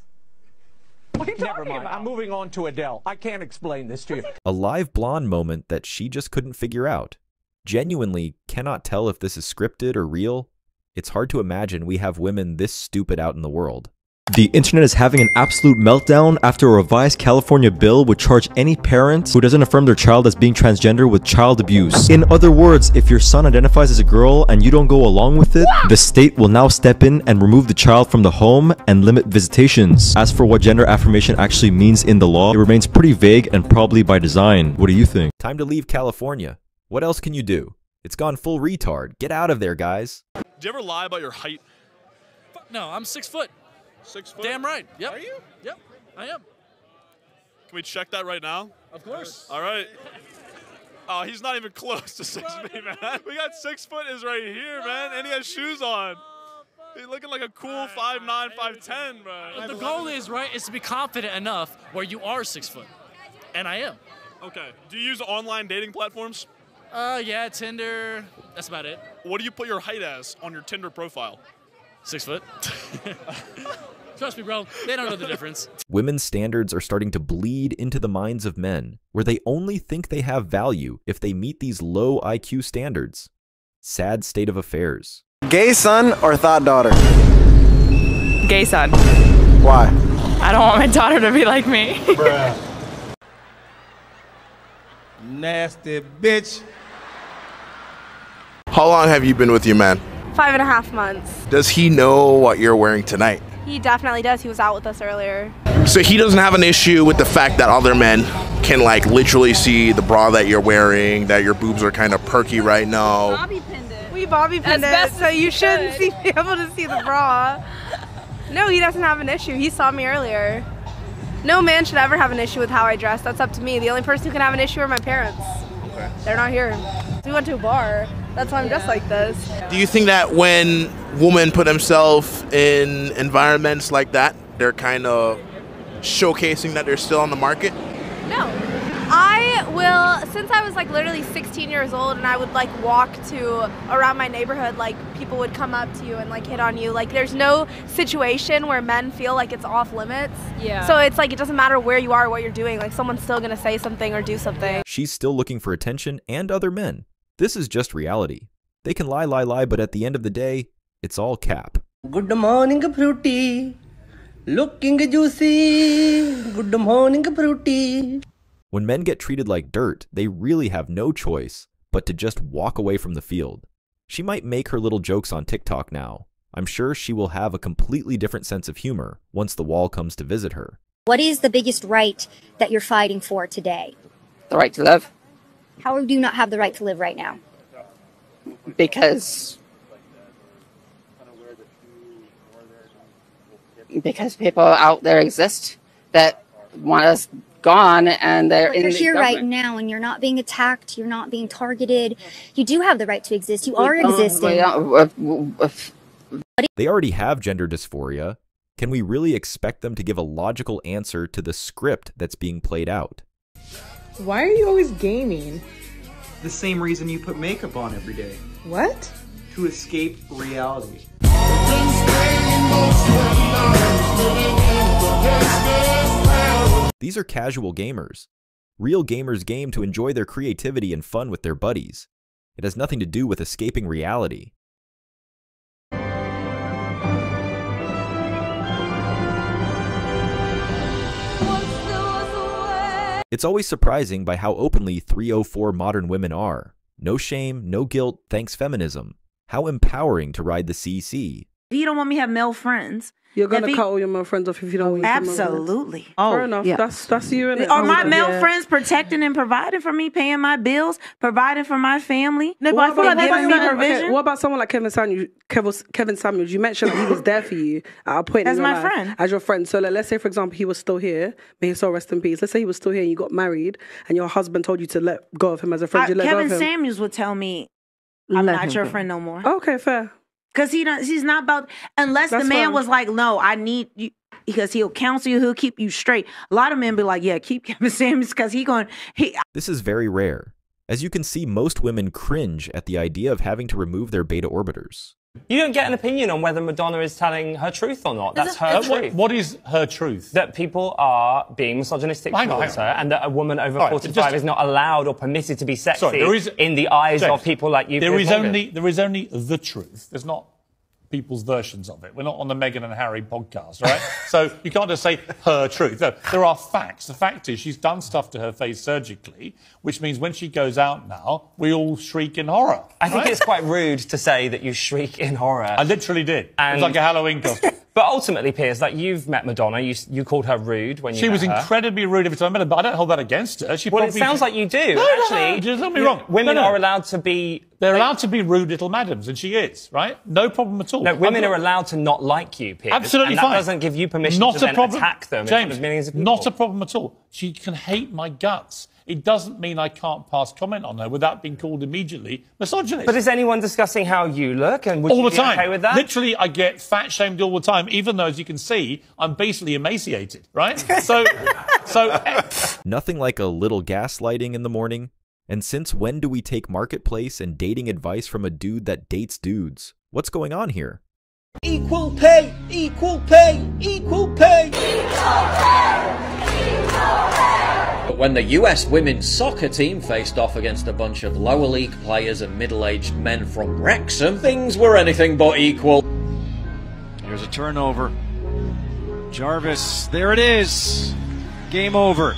What are you Never talking mind. about? I'm moving on to Adele. I can't explain this to you. A live blonde moment that she just couldn't figure out. Genuinely cannot tell if this is scripted or real. It's hard to imagine we have women this stupid out in the world. The internet is having an absolute meltdown after a revised California bill would charge any parent who doesn't affirm their child as being transgender with child abuse. In other words, if your son identifies as a girl and you don't go along with it, the state will now step in and remove the child from the home and limit visitations. As for what gender affirmation actually means in the law, it remains pretty vague and probably by design. What do you think? Time to leave California. What else can you do? It's gone full retard. Get out of there, guys. Do you ever lie about your height? No, I'm six foot. Six foot? Damn right. Yep. Are you? Yep, I am. Can we check that right now? Of course. All right. Oh, he's not even close to six feet, man. We got six foot is right here, man, and he has shoes on. He's looking like a cool five nine, five ten, bro. The goal is right is to be confident enough where you are six foot, and I am. Okay. Do you use online dating platforms? Uh, yeah, Tinder. That's about it. What do you put your height as on your Tinder profile? Six foot. Trust me, bro. They don't know the difference. Women's standards are starting to bleed into the minds of men, where they only think they have value if they meet these low IQ standards. Sad state of affairs. Gay son or thought daughter? Gay son. Why? I don't want my daughter to be like me. Nasty bitch. How long have you been with your man? Five and a half months. Does he know what you're wearing tonight? He definitely does. He was out with us earlier. So he doesn't have an issue with the fact that other men can like literally see the bra that you're wearing, that your boobs are kind of perky right now. Bobby pinned it. We bobby pinned As it, best so as you you shouldn't see, be able to see the bra. No, he doesn't have an issue. He saw me earlier. No man should ever have an issue with how I dress. That's up to me. The only person who can have an issue are my parents. Okay. They're not here. We went to a bar. That's why I'm dressed like this. Do you think that when women put themselves in environments like that, they're kind of showcasing that they're still on the market? No. I will, since I was like literally 16 years old and I would like walk to around my neighborhood, like people would come up to you and like hit on you. Like there's no situation where men feel like it's off limits. Yeah. So it's like it doesn't matter where you are or what you're doing. Like someone's still gonna say something or do something. She's still looking for attention and other men. This is just reality. They can lie, lie, lie, but at the end of the day, it's all cap. Good morning, fruity. Looking juicy. Good morning, fruity. When men get treated like dirt, they really have no choice but to just walk away from the field. She might make her little jokes on TikTok now. I'm sure she will have a completely different sense of humor once the wall comes to visit her. What is the biggest right that you're fighting for today? The right to live. How do you not have the right to live right now? Because because people out there exist that want us gone and they're But in you're the here right now and you're not being attacked, you're not being targeted. You do have the right to exist. You are We don't- existing. Uh, uh, they already have gender dysphoria. Can we really expect them to give a logical answer to the script that's being played out? Why are you always gaming? The same reason you put makeup on every day. What? To escape reality. These are casual gamers. Real gamers game to enjoy their creativity and fun with their buddies. It has nothing to do with escaping reality. It's always surprising by how openly 304 modern women are. No shame, no guilt, thanks feminism. How empowering to ride the CC. If you don't want me to have male friends, You're gonna if he- cut all your male friends off if you don't want your male friends. Absolutely. Fair oh, enough. That's that's you and Are oh, my male friends protecting and providing for me, paying my bills, providing for my family? What What about, giving me okay, provision? what about someone like Kevin Samuels? Kevin, Kevin Samuels, you mentioned that he was there for you at a point As in your my life, friend. as your friend. So like, let's say, for example, he was still here. May his soul rest in peace. Let's say he was still here and you got married, and your husband told you to let go of him as a friend. I- you let Kevin go of him. Samuels would tell me, "I'm Let not your go. friend no more." Okay, fair. Because he doesn't. he's not about unless That's the man fine. was like, "No, I need you." Because he'll counsel you, he'll keep you straight. A lot of men be like, "Yeah, keep Kevin Samuels," because he going he This is very rare. As you can see, most women cringe at the idea of having to remove their beta orbiters. You don't get an opinion on whether Madonna is telling her truth or not. That's her what- truth. what is her truth? That people are being misogynistic Hang towards hang her, on. and that a woman over All right, 45 just- is not allowed or permitted to be sexy Sorry, there is- in the eyes James, of people like you. There Piers is Morgan. only there is only the truth. There's not people's versions of it. We're not on the Meghan and Harry podcast, right? so you can't just say her truth. No, there are facts. The fact is she's done stuff to her face surgically, which means when she goes out now, we all shriek in horror. I think it's quite rude to say that you shriek in horror. I literally did. it was like a Halloween costume. But ultimately, Piers, like you've met Madonna, you you called her rude when you She was her. incredibly rude every time I met her, but I don't hold that against her. She Well, it sounds like you do. No, no, Actually, no, just don't be wrong. Women No, no. are allowed to be. They're allowed to be rude little madams, and she is, right? No problem at all. No, women I'm are allowed to not like you, Piers. Absolutely and that fine. doesn't give you permission not to a problem. attack them James, millions of people. not a problem at all. She can hate my guts. It doesn't mean I can't pass comment on her without being called immediately misogynist. But is anyone discussing how you look, and would all you the be time. okay with that? Literally, I get fat shamed all the time, even though, as you can see, I'm basically emaciated, right? So, so Nothing like a little gaslighting in the morning. And since when do we take marketplace and dating advice from a dude that dates dudes? What's going on here? Equal pay. Equal pay, equal pay, equal pay. When the US women's soccer team faced off against a bunch of lower league players and middle aged men from Wrexham, things were anything but equal. Here's a turnover. Jarvis, there it is. Game over.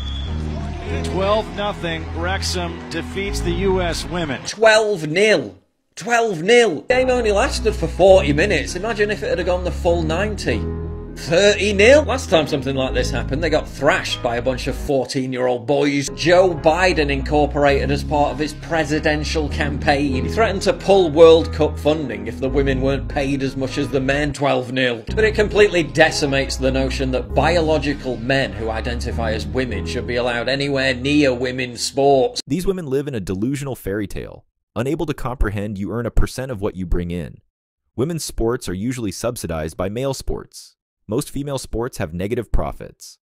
12 0. Wrexham defeats the U.S. women. 12 0. 12 0. Game only lasted for 40 minutes. Imagine if it had gone the full 90. 30 0. Last time something like this happened, they got thrashed by a bunch of 14 year old boys. Joe Biden incorporated as part of his presidential campaign. He threatened to pull World Cup funding if the women weren't paid as much as the men 12 0. But it completely decimates the notion that biological men who identify as women should be allowed anywhere near women's sports. These women live in a delusional fairy tale. Unable to comprehend you earn a percent of what you bring in. Women's sports are usually subsidized by male sports. Most female sports have negative profits.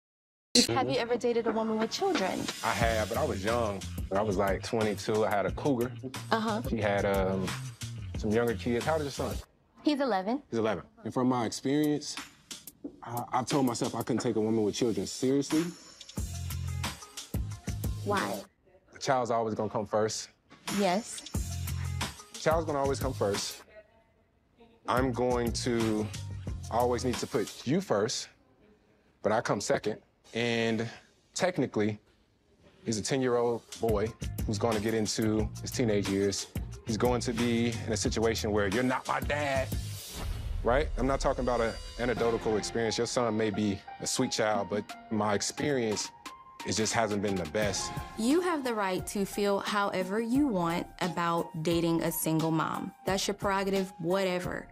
Have you ever dated a woman with children? I have, but I was young. I was like 22. I had a cougar. Uh huh. She had um, some younger kids. How old is your son? He's 11. He's 11. And from my experience, I, I've told myself I couldn't take a woman with children seriously. Why? The child's always gonna come first. Yes. The child's gonna always come first. I'm going to always need to put you first, but I come second. And technically, he's a 10 year old boy who's going to get into his teenage years. He's going to be in a situation where you're not my dad, right? I'm not talking about an anecdotal experience. Your son may be a sweet child, but my experience it just hasn't been the best. You have the right to feel however you want about dating a single mom. That's your prerogative, whatever.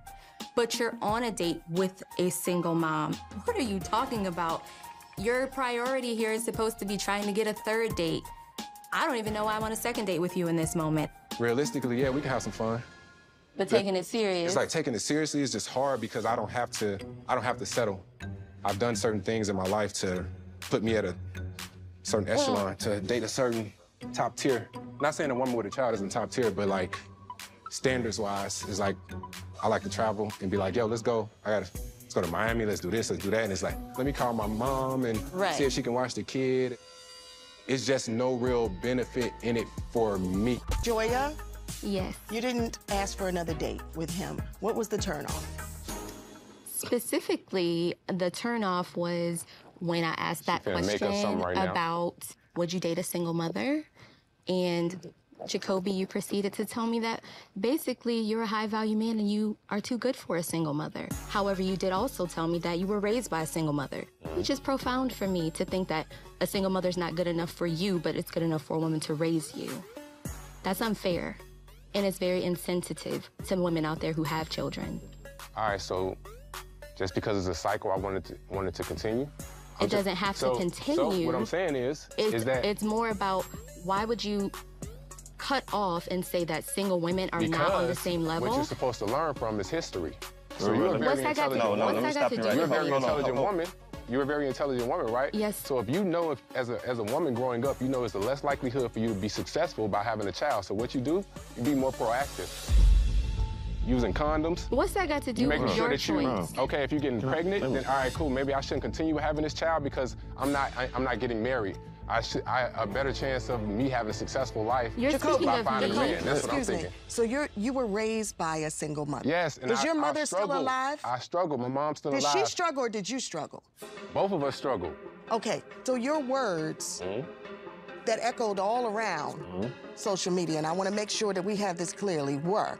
But you're on a date with a single mom. What are you talking about? Your priority here is supposed to be trying to get a third date. I don't even know why I'm on a second date with you in this moment. Realistically, yeah, we can have some fun. But taking it serious. It's like taking it seriously is just hard because I don't have to I don't have to settle. I've done certain things in my life to put me at a certain echelon, to date a certain top tier. Not saying a woman with a child isn't top tier, but like standards wise, is like I like to travel and be like, yo, let's go. I gotta let's go to Miami, let's do this, let's do that. And it's like, let me call my mom and Right. see if she can watch the kid. It's just no real benefit in it for me. Joya, Yes. you didn't ask for another date with him. What was the turn off? Specifically, the turnoff was when I asked that finna make up question something right now. about would you date a single mother? And Jacoby, you proceeded to tell me that basically you're a high value man and you are too good for a single mother. However, you did also tell me that you were raised by a single mother, which is profound for me to think that a single mother's not good enough for you, but it's good enough for a woman to raise you. That's unfair. And it's very insensitive to women out there who have children. All right, so just because it's a cycle I wanted to wanted to continue. I'm It doesn't have so- to continue. So what I'm saying is, It's, is that it's more about why would you cut off and say that single women are not on the same level? What you're supposed to learn from is history. So Really? you're a What's very that got to- intelligent No, no, woman. let me What's that stop got you to right You're a very No, no, intelligent hold on. woman. You're a very intelligent woman, right? Yes. So if you know, if, as a as a woman growing up, you know it's the less likelihood for you to be successful by having a child. So what you do, you be more proactive. Using condoms. What's that got to do making with sure your that you okay? If you're getting pregnant, then all right, cool. Maybe I shouldn't continue having this child because I'm not I, I'm not getting married. I should I a better chance of me having a successful life You're by speaking of finding a man. That's what I'm Excuse me. thinking. So you're you were raised by a single mother. Yes, and Is I- your I mother still alive? I struggle. My mom's still Did alive. Did she struggle or did you struggle? Both of us struggle. Okay, so your words mm-hmm. that echoed all around mm-hmm. social media, and I want to make sure that we have this clearly, were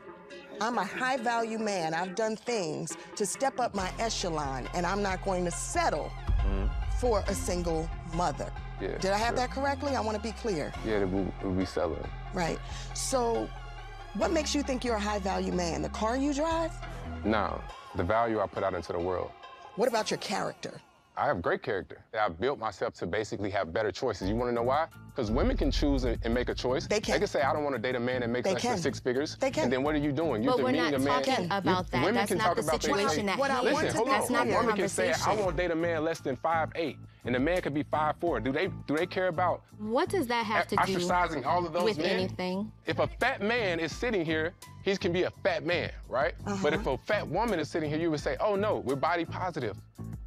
I'm a high value man. I've done things to step up my echelon, and I'm not going to settle mm-hmm. for a single mother. Yeah, Did I have sure. that correctly? I want to be clear. Yeah, it will, it will be selling. Right. So, what makes you think you're a high value man? The car you drive? No, the value I put out into the world. What about your character? I have great character. I've built myself to basically have better choices. You want to know why? Because women can choose and, and make a choice. They can. They can say, I don't want to date a man that makes They less can. than six figures. They can. And then what are you doing? You're But we're not a man. talking about that. Women That's can not talk the about their situation choice. at hand. Listen, hold That's on. not the Women can say, I conversation. won't date a man less than five eight, and the man could be five four. Do they do they care about What does that have to do ostracizing all of those with men? anything? If a fat man is sitting here, he can be a fat man, right? Uh-huh. But if a fat woman is sitting here, you would say, oh no, we're body positive.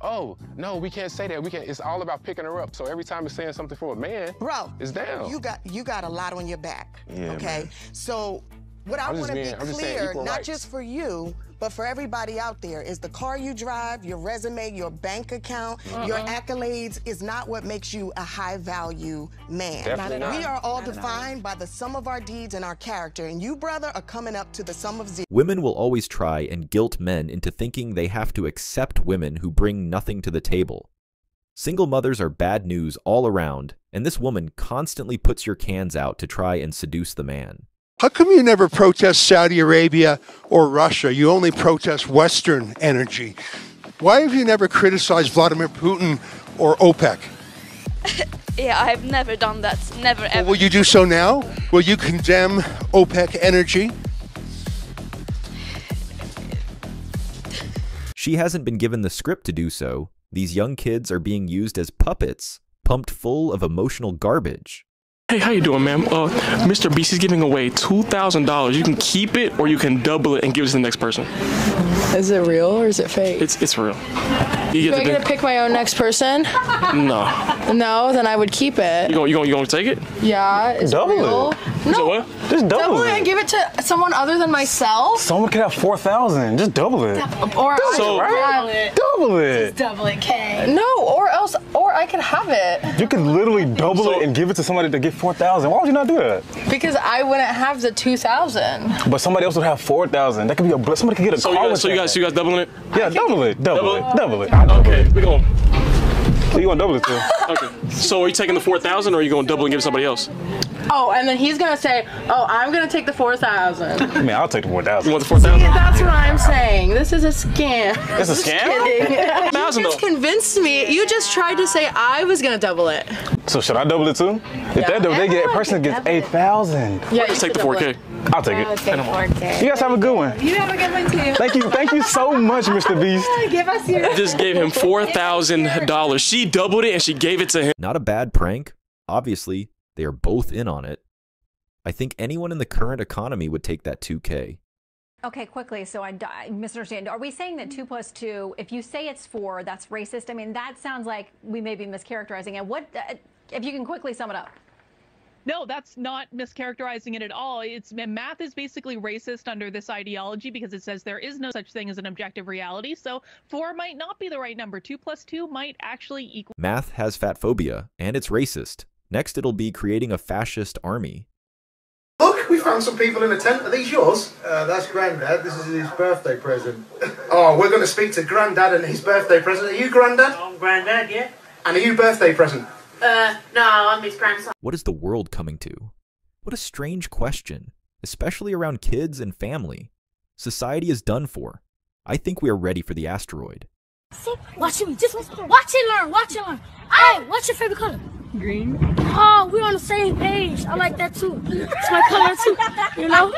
Oh, no, we can't say that. We can't. It's all about picking her up. So every time it's saying something for a man, Bro, it's down. You got you got a lot on your back. Yeah, okay. man. So what I want to be being- I'm just saying clear, not rights. just for you, but for everybody out there, is the car you drive, your resume, your bank account, uh-uh. your Uh-uh. accolades is not what makes you a high value man. Definitely Not We are all Not all. defined by the sum of our deeds and our character. And you, brother, are coming up to the sum of zero. Women will always try and guilt men into thinking they have to accept women who bring nothing to the table. Single mothers are bad news all around, and this woman constantly puts your cans out to try and seduce the man. How come you never protest Saudi Arabia or Russia? You only protest Western energy. Why have you never criticized Vladimir Putin or OPEC? Yeah, I've never done that. Never Well, ever. will you do so now? Will you condemn OPEC energy? She hasn't been given the script to do so. These young kids are being used as puppets, pumped full of emotional garbage. Hey, how you doing, ma'am? Uh, Mr. Beast is giving away two thousand dollars. You can keep it, or you can double it and give it to the next person. Is it real or is it fake? It's it's real. You Do get I the get to pick my own next person? no. No, then I would keep it. You gonna you gonna you gonna take it? Yeah, it's Double real. it. No. what? Just double, Double it it. and give it to someone other than myself? Someone could have 4,000. Just double it. Or I So- could have it. Double it. Double it, Kay. No, or else, or I could have it. You could literally double it and give it to somebody to get 4,000. Why would you not do that? Because I wouldn't have the 2,000. But somebody else would have 4,000. That could be a, bl- somebody could get a So you car guys with so you guys so you guys doubling it? Yeah, double it. Double, it. Double it. Okay, we going. You gonna double it too? Okay. So are you taking the four thousand, or are you going to double and give it to somebody else? Oh, and then he's gonna say, "Oh, I'm gonna take the 4,000." I mean, I'll take the 4,000. You want the four See, that's what I'm saying. This is a scam. It's a Just scam? kidding. you just convinced me. You just tried to say I was gonna double it. So should I double it too? If Yeah. that double, they get a person gets 8,000. Yeah, you Let's take the double four K. it. I'll take it. Okay, 4K. You guys have a good one. You have a good one too. Thank you. Thank you so much, Mr. Beast. Give us your. Just gave him four thousand dollars. She doubled it and she gave it to him. Not a bad prank. Obviously, they are both in on it. I think anyone in the current economy would take that 2K. Okay, quickly, so I, d- I misunderstand. Are we saying that two plus two, if you say it's four, that's racist? I mean, that sounds like we may be mischaracterizing it. What, uh, if you can quickly sum it up? No, that's not mischaracterizing it at all. It's math is basically racist under this ideology because it says there is no such thing as an objective reality. So four might not be the right number. Two plus two might actually equal. Math has fat phobia, and it's racist. Next, it'll be creating a fascist army. Look, we found some people in a tent. Are these yours? Uh, that's Grandad. This is his birthday present. oh, we're going to speak to Grandad and his birthday present. Are you Grandad? I'm Grandad, yeah. And are you birthday present? Uh, no, I'm his grandson. What is the world coming to? What a strange question, especially around kids and family. Society is done for. I think we are ready for the asteroid. Watch him. Just watch and learn. Watch and learn. Hey, what's your favorite color? Green. Oh, we're on the same page. I like that too. It's my color too. You know?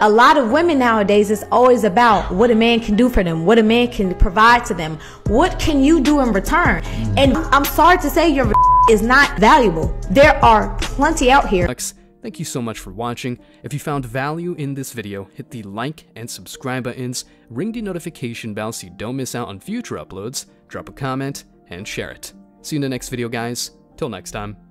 A lot of women nowadays is always about what a man can do for them, what a man can provide to them. What can you do in return? And I'm sorry to say your is not valuable. There are plenty out here. Thank you so much for watching. If you found value in this video, hit the like and subscribe buttons, ring the notification bell so you don't miss out on future uploads, drop a comment, and share it. See you in the next video guys. Till next time.